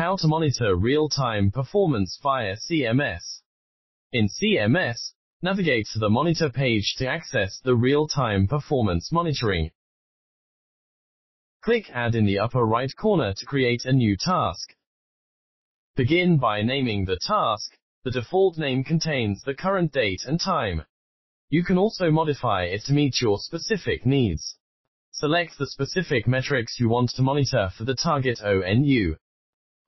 How to monitor real-time performance via CMS. In CMS, navigate to the monitor page to access the real-time performance monitoring. Click Add in the upper right corner to create a new task. Begin by naming the task. The default name contains the current date and time. You can also modify it to meet your specific needs. Select the specific metrics you want to monitor for the target ONU.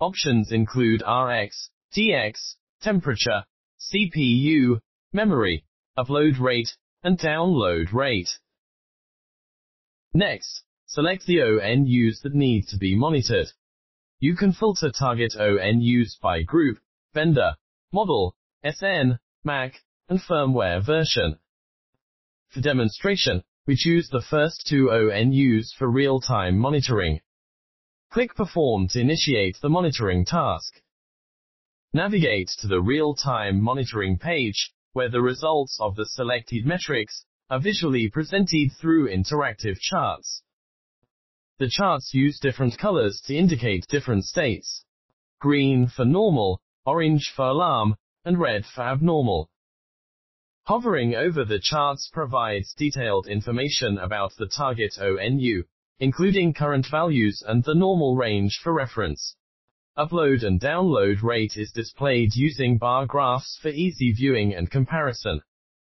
Options include RX, TX, temperature, CPU, memory, upload rate, and download rate. Next, select the ONUs that need to be monitored. You can filter target ONUs by group, vendor, model, SN, MAC, and firmware version. For demonstration, we choose the first two ONUs for real-time monitoring. Click Perform to initiate the monitoring task. Navigate to the real-time monitoring page, where the results of the selected metrics are visually presented through interactive charts. The charts use different colors to indicate different states. Green for normal, orange for alarm, and red for abnormal. Hovering over the charts provides detailed information about the target ONU, including current values and the normal range for reference. Upload and download rate is displayed using bar graphs for easy viewing and comparison.